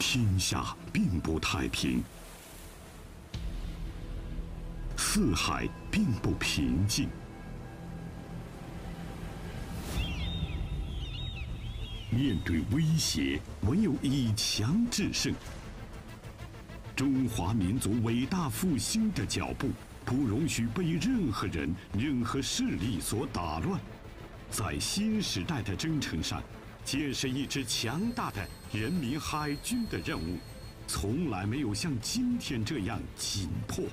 天下并不太平，四海并不平静。面对威胁，唯有以强制胜。中华民族伟大复兴的脚步，不容许被任何人、任何势力所打乱。在新时代的征程上，建设一支强大的人民海军的任务，从来没有像今天这样紧迫。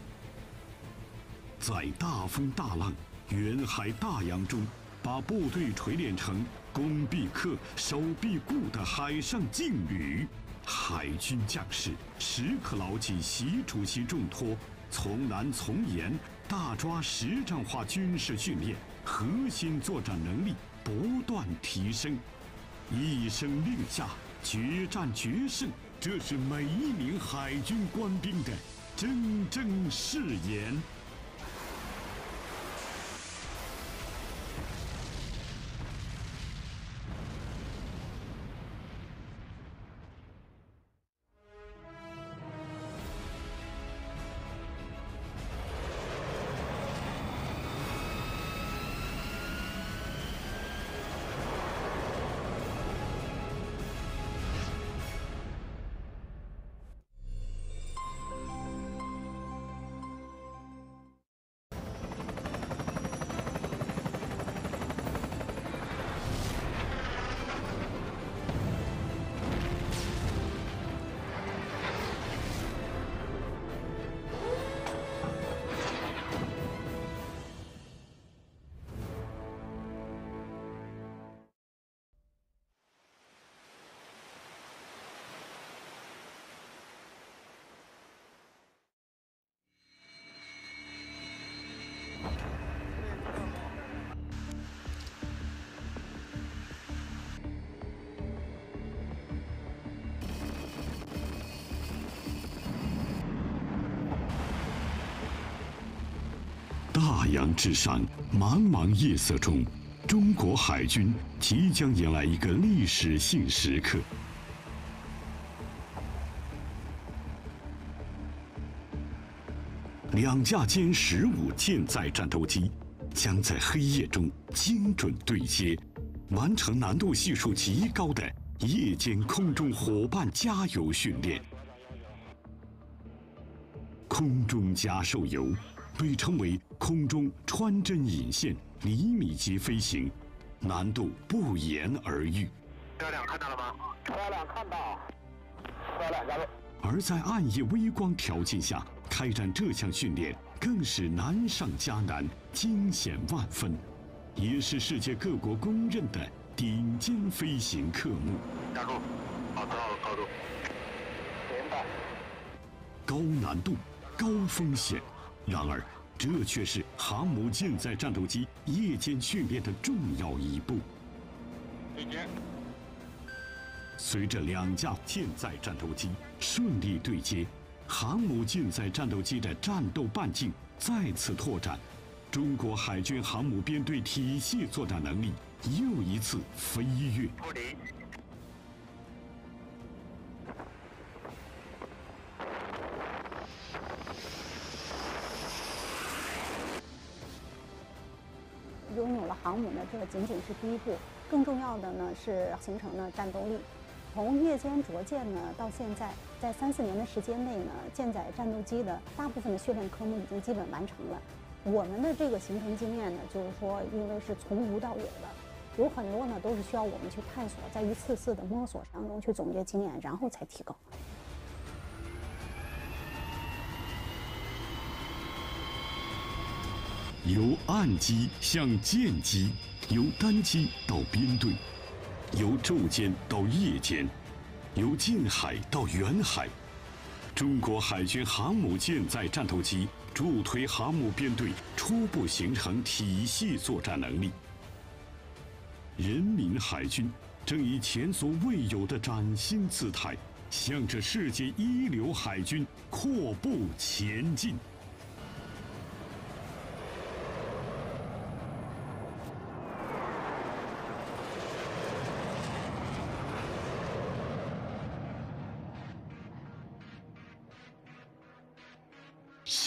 在大风大浪、远海大洋中，把部队锤炼成攻必克、守必固的海上劲旅，海军将士时刻牢记习主席重托，从难从严，大抓实战化军事训练。核心作战能力不断提升，一声令下，决战决胜，这是每一名海军官兵的铮铮誓言。大洋之上，茫茫夜色中，中国海军即将迎来一个历史性时刻。两架歼十五舰载战斗机将在黑夜中精准对接，完成难度系数极高的夜间空中伙伴加油训练。空中加受油。被称为空中穿针引线厘米级飞行，难度不言而喻。车辆看到了吗？车辆看到，车辆加入。而在暗夜微光条件下开展这项训练，更是难上加难，惊险万分，也是世界各国公认的顶尖飞行科目。加入，好，多少高度？明白。高难度，高风险。然而，这却是航母舰载战斗机夜间训练的重要一步。随着两架舰载战斗机顺利对接，航母舰载战斗机的战斗半径再次拓展，中国海军航母编队体系作战能力又一次飞跃。拥有了航母呢，这个仅仅是第一步，更重要的呢是形成了战斗力。从夜间着舰呢到现在，在三四年的时间内呢，舰载战斗机的大部分的训练科目已经基本完成了。我们的这个形成经验呢，就是说，因为是从无到有的，有很多呢都是需要我们去探索，在一次次的摸索当中去总结经验，然后才提高。由岸基向舰基，由单机到编队，由昼间到夜间，由近海到远海，中国海军航母舰载战斗机助推航母编队初步形成体系作战能力。人民海军正以前所未有的崭新姿态，向着世界一流海军阔步前进。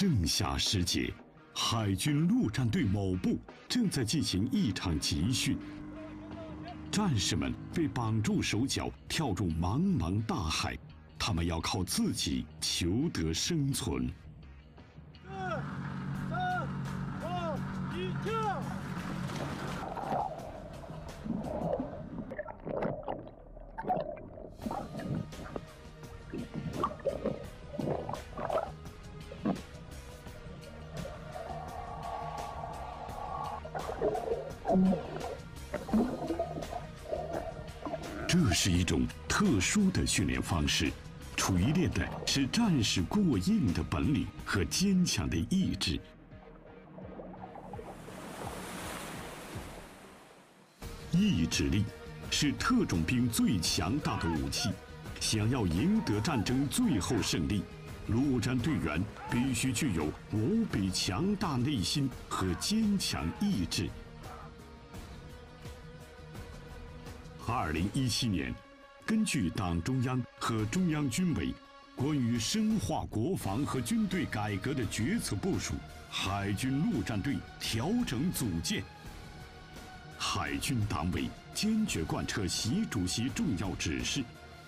盛夏时节，海军陆战队某部正在进行一场集训。战士们被绑住手脚，跳入茫茫大海，他们要靠自己求得生存。是一种特殊的训练方式，锤炼的是战士过硬的本领和坚强的意志。意志力是特种兵最强大的武器。想要赢得战争最后胜利，陆战队员必须具有无比强大内心和坚强意志。二零一七年，根据党中央和中央军委关于深化国防和军队改革的决策部署，海军陆战队调整组建。海军党委坚决贯彻习主席重要指示，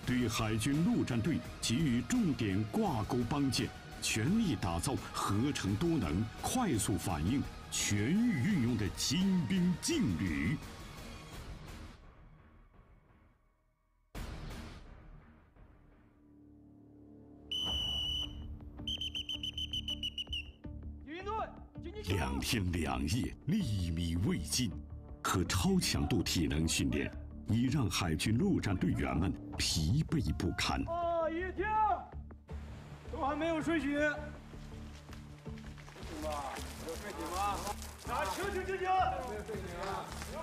对海军陆战队给予重点挂钩帮建，全力打造合成多能、快速反应、全域运用的精兵劲旅。天两夜，粒米未进，和超强度体能训练，已让海军陆战队员们疲惫不堪。啊，一听，都还没有？睡醒。兄弟们，没有？睡醒吗？啊清醒清醒！没有？睡醒啊？有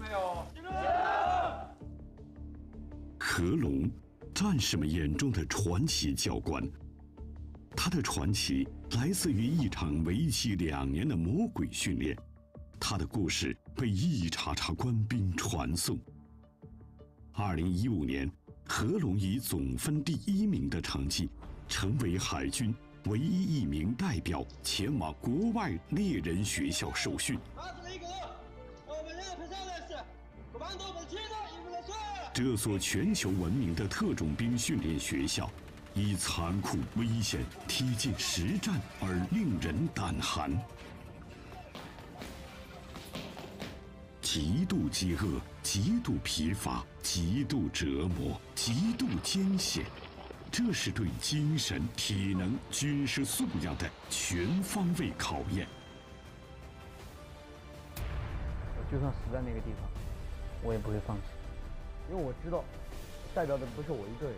没有？醒！有？没有？何龙，战士们眼中的传奇教官。他的传奇来自于一场为期两年的魔鬼训练，他的故事被一茬茬官兵传颂。二零一五年，何龙以总分第一名的成绩，成为海军唯一一名代表前往国外猎人学校受训。这所全球闻名的特种兵训练学校。以残酷、危险、贴近实战而令人胆寒。极度饥饿、极度疲乏、极度折磨、极度艰险，这是对精神、体能、军事素养的全方位考验。我就算死在那个地方，我也不会放弃，因为我知道，代表的不是我一个人。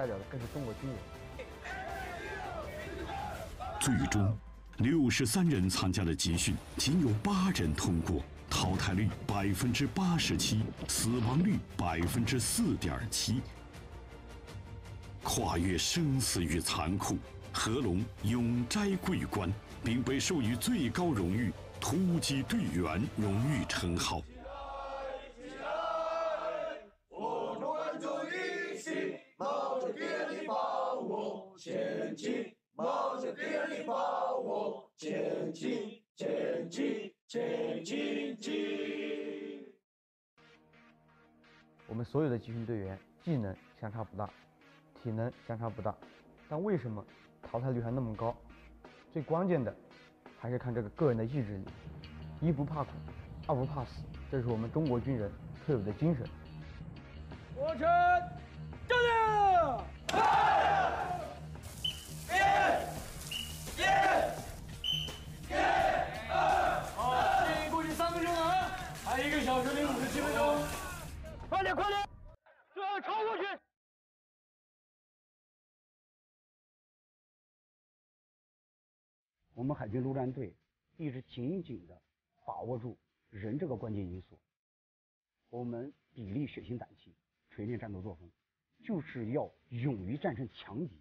代表的更是中国军人。最终，六十三人参加了集训，仅有八人通过，淘汰率百分之八十七，死亡率百分之四点七。跨越生死与残酷，何龙永摘桂冠，并被授予最高荣誉——突击队员荣誉称号。前进，冒着烈日把握，前进，前进，前进，进。我们所有的集训队员技能相差不大，体能相差不大，但为什么淘汰率还那么高？最关键的还是看这个个人的意志力。一不怕苦，二不怕死，这是我们中国军人特有的精神。过程，站定！一个小时零五十七分钟，快点快点，最后冲过去！我们海军陆战队一直紧紧的把握住人这个关键因素，我们砥砺血性胆气，锤炼战斗作风，就是要勇于战胜强敌。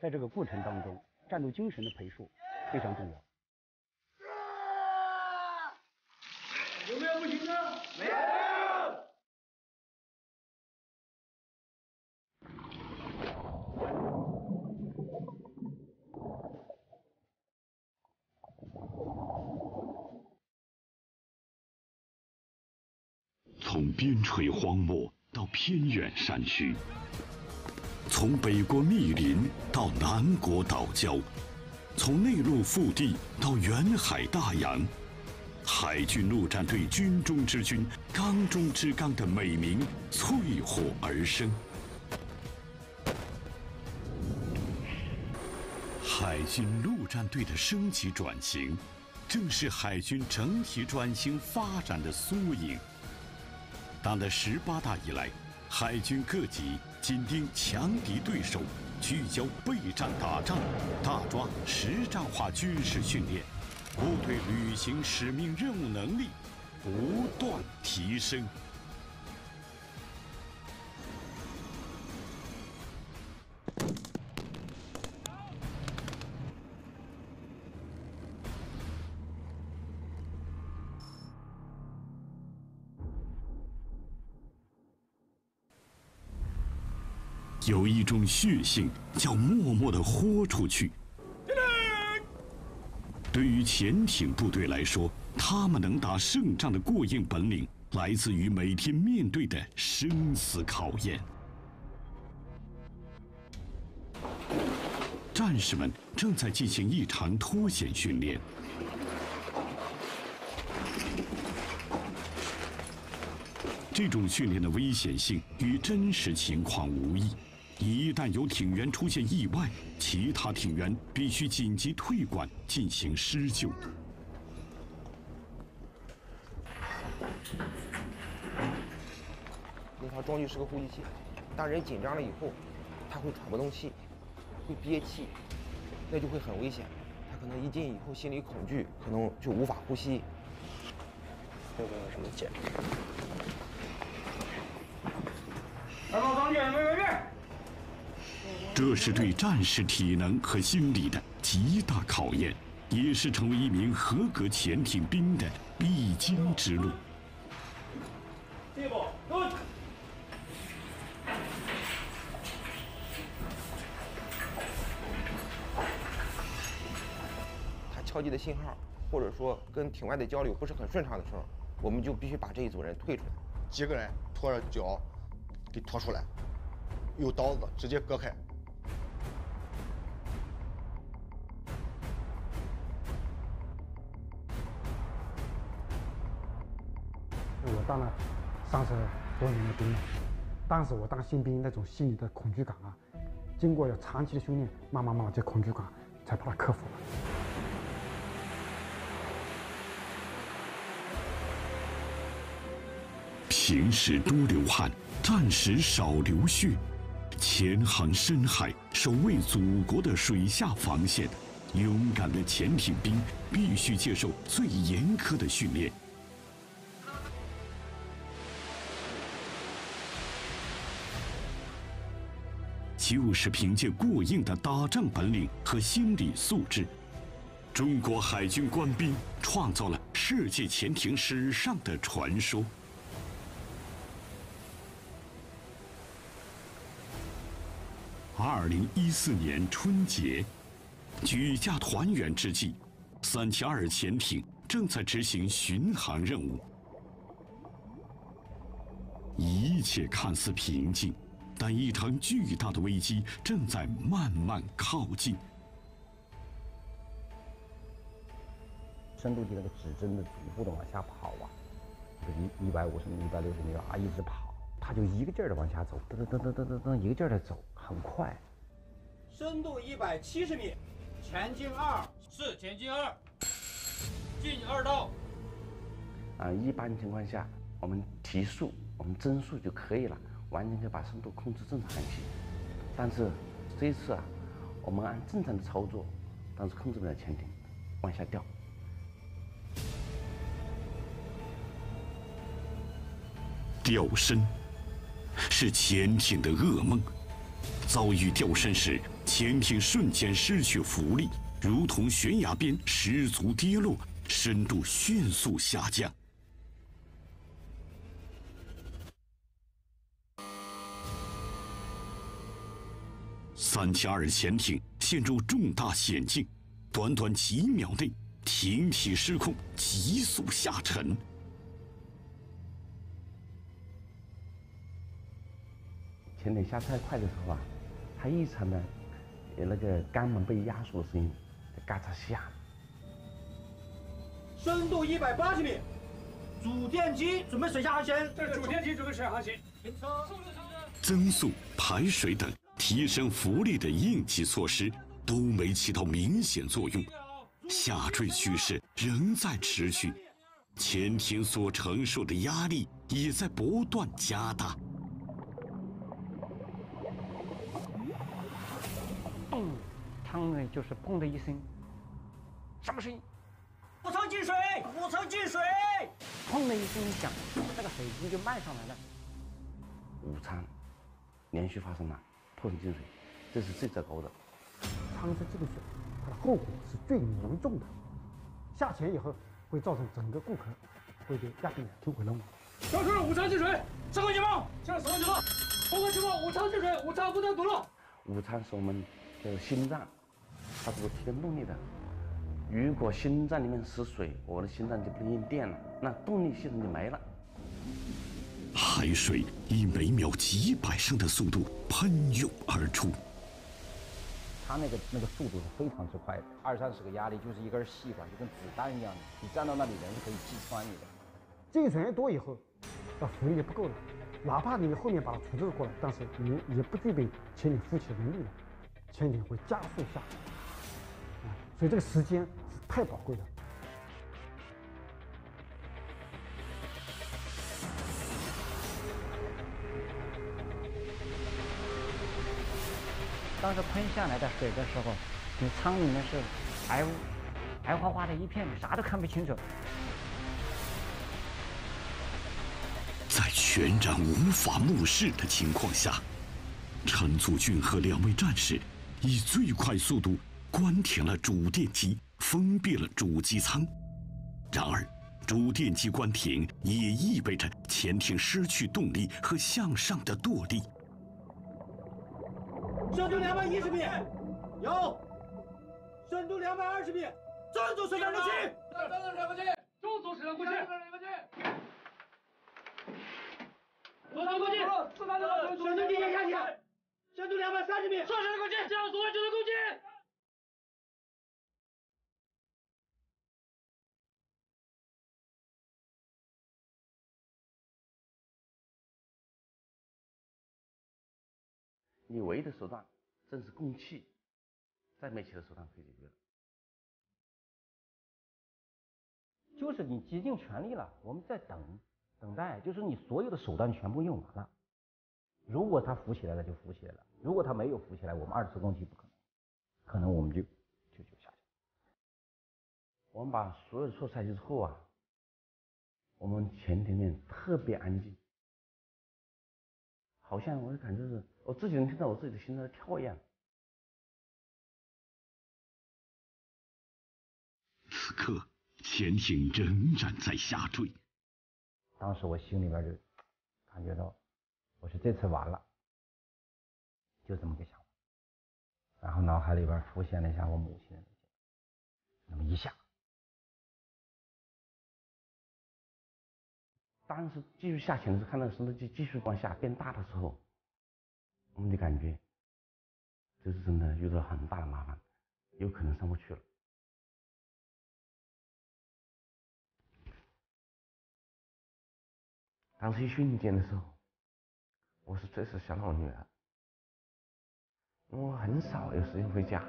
在这个过程当中战斗精神的培树非常重要。有没有不行的没有。从边陲荒漠到偏远山区，从北国密林到南国岛礁，从内陆腹地到远海大洋，海军陆战队军中之军、刚中之刚的美名淬火而生。海军陆战队的升级转型，正是海军整体转型发展的缩影。党的十八大以来，海军各级紧盯强敌对手，聚焦备战打仗，大抓实战化军事训练，部队履行使命任务能力不断提升。有一种血性叫默默的豁出去。对于潜艇部队来说，他们能打胜仗的过硬本领，来自于每天面对的生死考验。战士们正在进行一场脱险训练。这种训练的危险性与真实情况无异。一旦有艇员出现意外，其他艇员必须紧急退管进行施救。那套装具是个呼吸器，当人紧张了以后，他会喘不动气，会憋气，那就会很危险。他可能一进以后心里恐惧，可能就无法呼吸。这个什么剑？二号装具没没变。这是对战士体能和心理的极大考验，也是成为一名合格潜艇兵的必经之路。这步蹲。他敲击的信号，或者说跟艇外的交流不是很顺畅的时候，我们就必须把这一组人退出来。几个人拖着脚给拖出来，用刀子直接割开。我当了三十多年的兵了，当时我当新兵那种心里的恐惧感啊，经过了长期的训练，慢慢慢慢这恐惧感才把它克服了。平时多流汗，战时少流血，潜航深海，守卫祖国的水下防线，勇敢的潜艇兵必须接受最严苛的训练。就是凭借过硬的打仗本领和心理素质，中国海军官兵创造了世界潜艇史上的传说。二零一四年春节，举家团圆之际，三七二潜艇正在执行巡航任务，一切看似平静。但一场巨大的危机正在慢慢靠近。深度计那个指针的逐步的往下跑啊，一一百五十米、一百六十米啊，一直跑，它就一个劲儿的往下走，噔噔噔噔噔噔噔，一个劲儿的走，很快。深度一百七十米，前进二，是前进二，进二道。啊，一般情况下，我们提速，我们增速就可以了。完全可以把深度控制正常一些，但是这一次啊，我们按正常的操作，但是控制不了潜艇往下掉。掉身是潜艇的噩梦，遭遇掉身时，潜艇瞬间失去浮力，如同悬崖边失足跌落，深度迅速下降。三七二潜艇陷入重大险境，短短几秒内，艇体失控，急速下沉。潜艇下太快的时候啊，它异常的有那个肛门被压缩的声音，嘎嚓响。深度一百八十米，主电机准备水下航行。对主电机准备水下航行。停车。增速、排水等提升浮力的应急措施都没起到明显作用，下坠趋势仍在持续，潜艇所承受的压力也在不断加大。砰，汤呢就是砰的一声，什么声音？五舱进水，五舱进水！砰的一声响，那个水晶就漫上来了。午餐连续发生了破损进水，这是最糟糕的。舱身进水，它的后果是最严重的。下潜以后会造成整个顾客会被压扁，就毁容。小水武昌进水，上号警报！向上警报！报告情况，武昌进水，武昌不能堵了。武昌是我们的心脏，它是提供动力的。如果心脏里面失水，我的心脏就不能用电了，那动力系统就没了。海水以每秒几百升的速度喷涌而出，它那个那个速度是非常之快的，二三十个压力就是一根细管，就跟子弹一样的，你站到那里人是可以击穿你的。进水多以后，那浮力就不够了，哪怕你后面把它处置过来，但是你也不具备潜艇浮起的能力了，潜艇会加速下沉。所以这个时间是太宝贵了。当时喷下来的水的时候，你舱里面是白雾，白花花的一片，啥都看不清楚。在全然无法目视的情况下，陈祖俊和两位战士以最快速度关停了主电机，封闭了主机舱。然而，主电机关停也意味着潜艇失去动力和向上的舵力。深度两百一十米，有。深度两百二十米，专组水上攻击。专组水上攻击，中组水上攻击。左侧攻击，深度地下下潜，深度两百三十米，上水攻击，向左就是攻击。你唯一的手段正是供气，再没其他手段可以解决了。就是你竭尽全力了，我们在等，等待，就是你所有的手段全部用完了。如果它浮起来了，就浮起来了；如果它没有浮起来，我们二次攻击不可能，可能我们就就就下去。我们把所有的措施采取之后啊，我们潜艇里面特别安静。好像我就感觉是我自己能听到我自己的心在跳一样。此刻，潜艇仍然在下坠。当时我心里边就感觉到，我说这次完了，就这么个想法。然后脑海里边浮现了一下我母亲的那么一下。当时继续下潜的时候，看到深度计继续往下变大的时候，我们的感觉就是真的遇到很大的麻烦，有可能上不去了。当时一瞬间的时候，我是最是想我女儿，我很少有时间回家。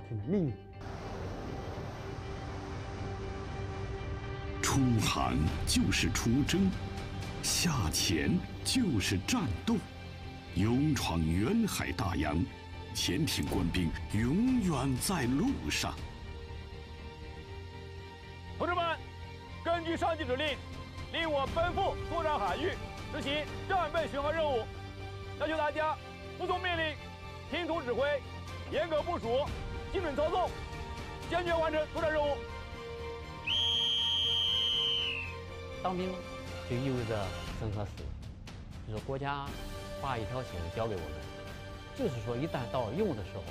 朝廷的命运。出航就是出征，下潜就是战斗，勇闯远海大洋，潜艇官兵永远在路上。同志们，根据上级指令，令我奔赴作战海域，执行战备巡航任务，要求大家服从命令，听从指挥，严格部署，精准操纵，坚决完成作战任务。当兵就意味着生和死，就是国家把一条线交给我们，就是说一旦到用的时候。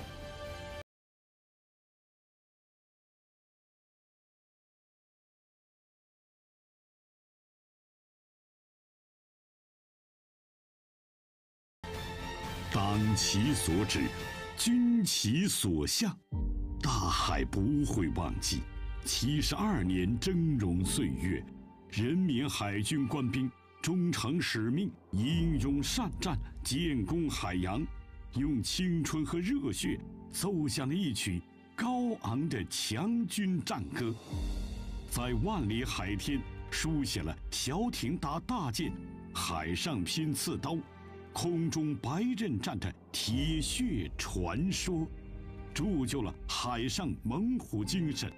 党其所指，军旗所向，大海不会忘记七十二年峥嵘岁月，人民海军官兵忠诚使命、英勇善战、建功海洋，用青春和热血奏响了一曲高昂的强军战歌，在万里海天书写了小艇打大舰、海上拼刺刀。空中白刃战的铁血传说，铸就了海上猛虎精神、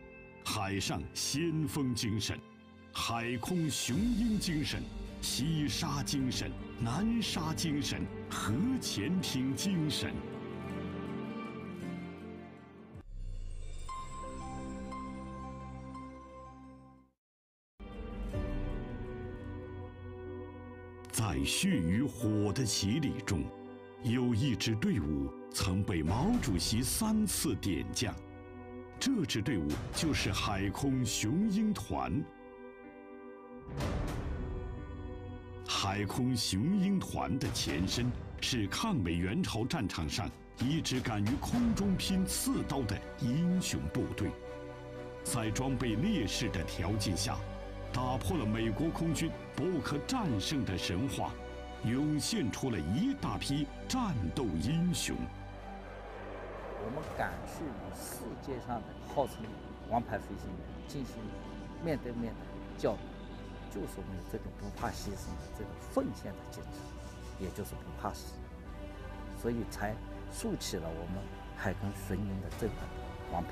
海上先锋精神、海空雄鹰精神、西沙精神、南沙精神、核潜艇精神。在血与火的洗礼中，有一支队伍曾被毛主席三次点将，这支队伍就是海空雄鹰团。海空雄鹰团的前身是抗美援朝战场上一支敢于空中拼刺刀的英雄部队，在装备劣势的条件下。打破了美国空军不可战胜的神话，涌现出了一大批战斗英雄。我们敢去与世界上的号称王牌飞行员进行面对面的较量，就说明这种不怕牺牲的这种奉献的精神，也就是不怕死，所以才竖起了我们海空神鹰的这块王牌。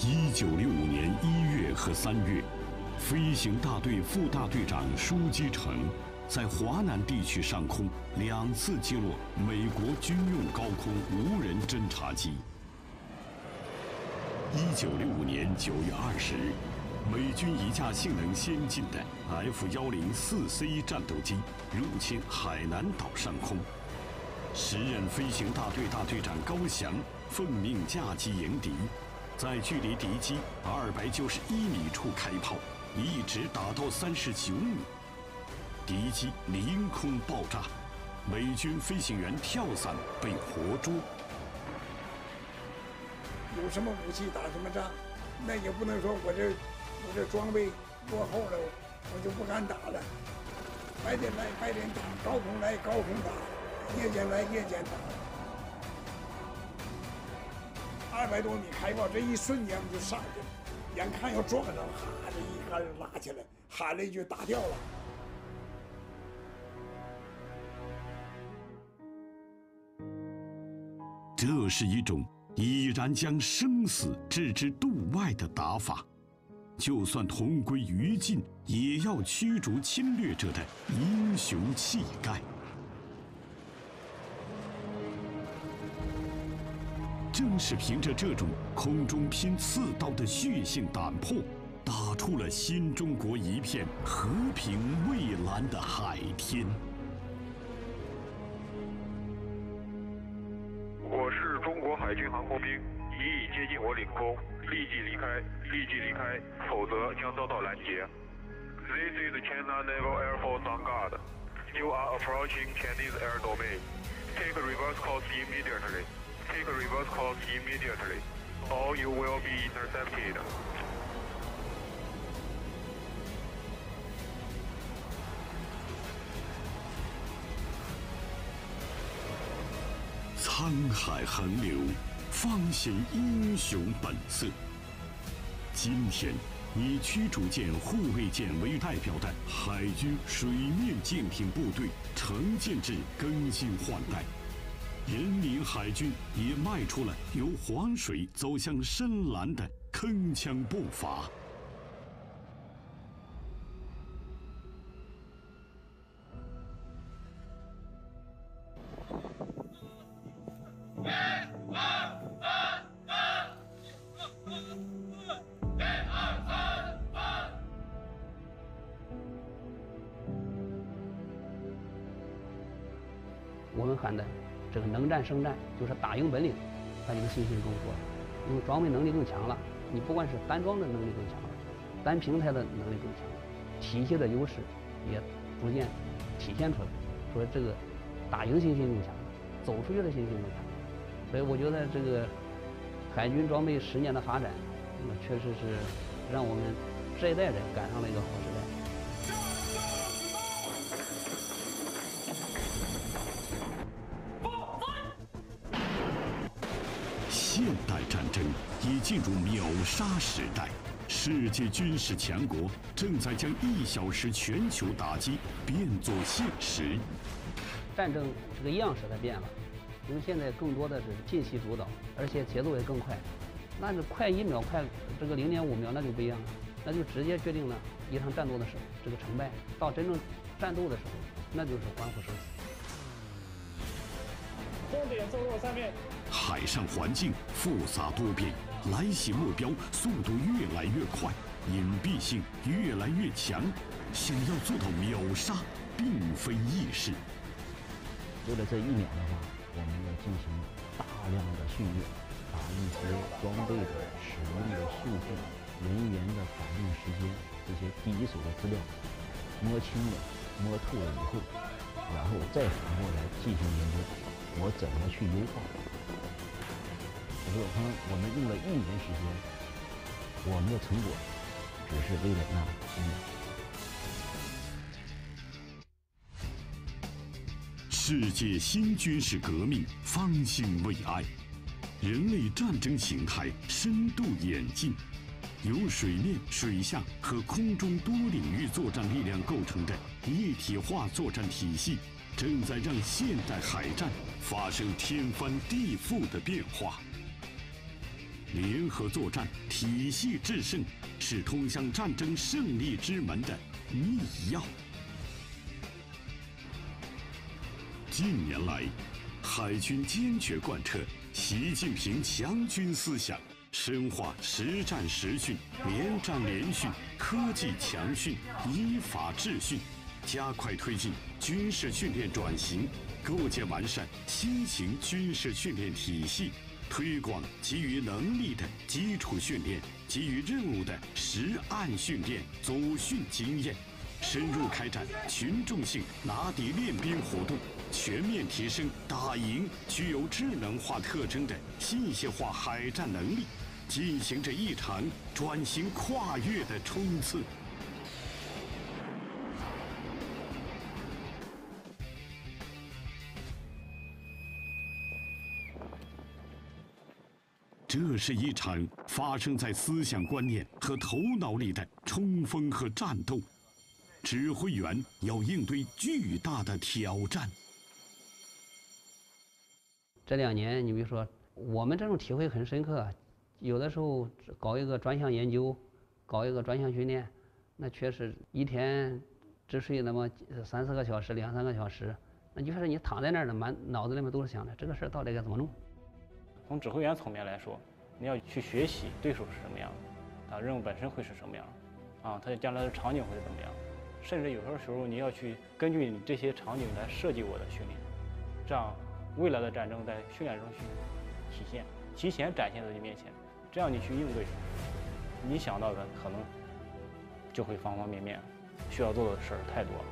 一九六五年一月和三月，飞行大队副大队长舒基成在华南地区上空两次击落美国军用高空无人侦察机。一九六五年九月二十日，美军一架性能先进的 F 幺零四 C 战斗机入侵海南岛上空，时任飞行大队大队长高翔奉命驾机迎敌。在距离敌机二百九十一米处开炮，一直打到三十九米，敌机凌空爆炸，美军飞行员跳伞被活捉。有什么武器打什么仗，那也不能说我这我这装备落后了，我就不敢打了。白天来白天打，高空来高空打，夜间来夜间打。二百多米开炮，这一瞬间我就上去了，眼看要撞上了，哈，这一杆拉起来，喊了一句“打掉了”。这是一种已然将生死置之度外的打法，就算同归于尽，也要驱逐侵略者的英雄气概。正是凭着这种空中拼刺刀的血性胆魄，打出了新中国一片和平蔚蓝的海天。我是中国海军航空兵，你已接近我领空，立即离开，立即离开，否则将遭到拦截。This is China Naval Air Force on guard. You are approaching Chinese air domain. Take reverse course immediately. Take a reverse course immediately, or you will be intercepted. 沧海横流，方显英雄本色。今天，以驱逐舰、护卫舰为代表的海军水面舰艇部队成建制更新换代，人民海军也迈出了由黄水走向深蓝的铿锵步伐。我们喊的这个能战胜战，就是打赢本领，他这个信心更多了，因为装备能力更强了。你不管是单装的能力更强了，单平台的能力更强了，体系的优势也逐渐体现出来，说这个打赢信心更强，走出去的信心更强。所以我觉得这个海军装备十年的发展，那确实是让我们这一代人赶上了一个好进入秒杀时代，世界军事强国正在将一小时全球打击变作现实。战争这个样式在变了，因为现在更多的是信息主导，而且节奏也更快。那是快一秒，快这个零点五秒，那就不一样了，那就直接决定了一场战斗的时候这个成败。到真正战斗的时候，那就是关乎生死。重点坐落三面。海上环境复杂多变，来袭目标速度越来越快，隐蔽性越来越强，想要做到秒杀，并非易事。为了这一秒的话，我们要进行大量的训练，把一些装备的使用的数据、人员的反应时间这些第一手的资料摸清了、摸透了以后，然后再反过来进行研究，我怎么去优化。如果说我们用了一年时间，我们的成果只是为了那一秒。世界新军事革命方兴未艾，人类战争形态深度演进，由水面、水下和空中多领域作战力量构成的一体化作战体系，正在让现代海战发生天翻地覆的变化。联合作战、体系制胜，是通向战争胜利之门的密钥。近年来，海军坚决贯彻习近平强军思想，深化实战实训、连战连训、科技强训、依法治训，加快推进军事训练转型，构建完善新型军事训练体系。推广基于能力的基础训练，基于任务的实案训练、组训经验，深入开展群众性拿底练兵活动，全面提升打赢具有智能化特征的信息化海战能力，进行着一场转型跨越的冲刺。这是一场发生在思想观念和头脑里的冲锋和战斗，指挥员要应对巨大的挑战。这两年，你比如说，我们这种体会很深刻，有的时候搞一个专项研究，搞一个专项训练，那确实一天只睡那么三四个小时、两三个小时，那就是你躺在那儿呢，满脑子里面都是想着这个事儿到底该怎么弄。从指挥员层面来说，你要去学习对手是什么样的，啊，任务本身会是什么样，啊，它将来的场景会是怎么样，甚至有的时候你要去根据你这些场景来设计我的训练，这样未来的战争在训练中去体现，提前展现在你面前，这样你去应对，你想到的可能就会方方面面，需要做的事儿太多了。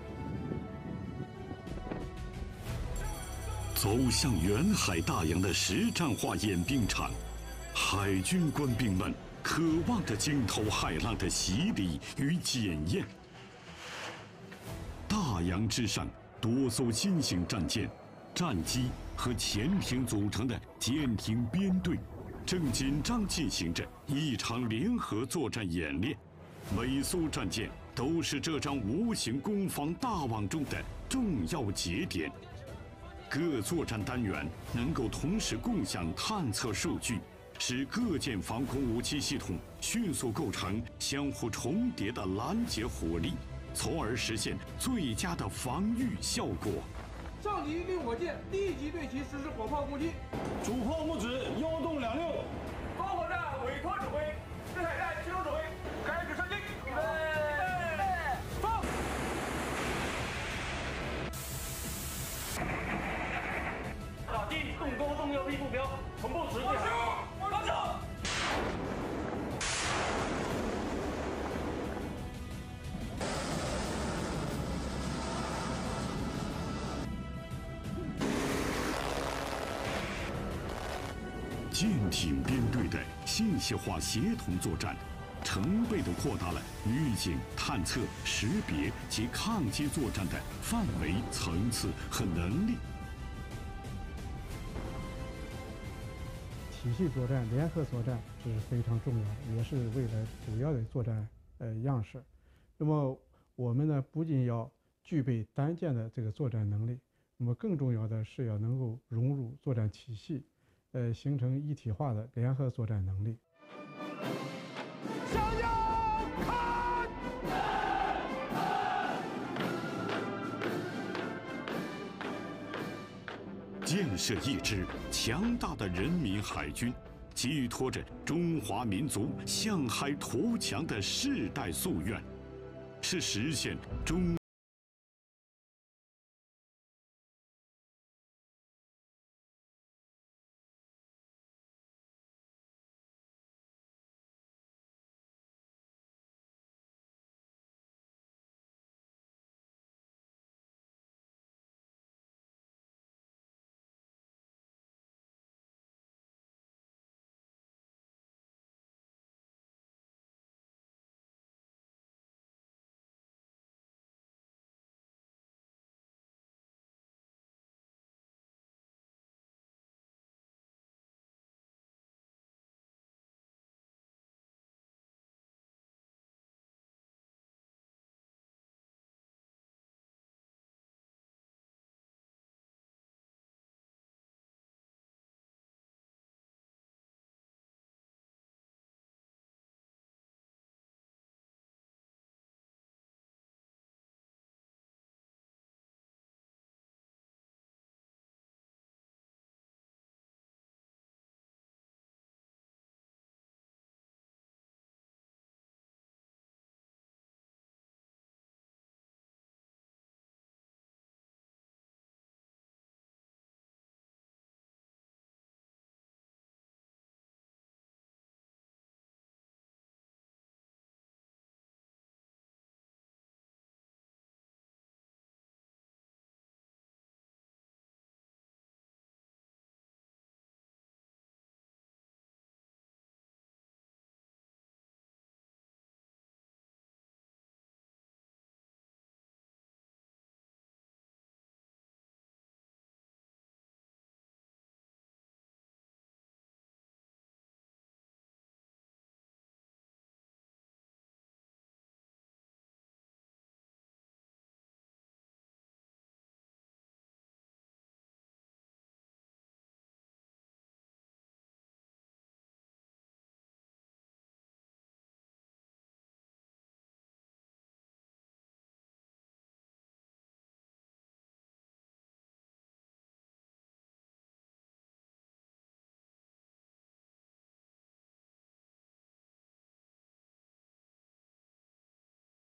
走向远海大洋的实战化演兵场，海军官兵们渴望着惊涛骇浪的洗礼与检验。大洋之上，多艘新型战舰战机和潜艇组成的舰艇编队，正紧张进行着一场联合作战演练。每艘战舰都是这张无形攻防大网中的重要节点。各作战单元能够同时共享探测数据，使各舰防空武器系统迅速构成相互重叠的拦截火力，从而实现最佳的防御效果。上级令火箭立即对其实施火炮攻击。主炮木指幺洞两六，高动腰的目标，同步实现。舰艇编队的信息化协同作战，成倍的扩大了预警、探测、识别及抗击作战的范围、层次和能力。体系作战、联合作战是非常重要的，也是未来主要的作战呃样式。那么我们呢，不仅要具备单舰的这个作战能力，那么更重要的是要能够融入作战体系。呃，形成一体化的联合作战能力。向右看。建设一支强大的人民海军，寄托着中华民族向海图强的世代夙愿，是实现中。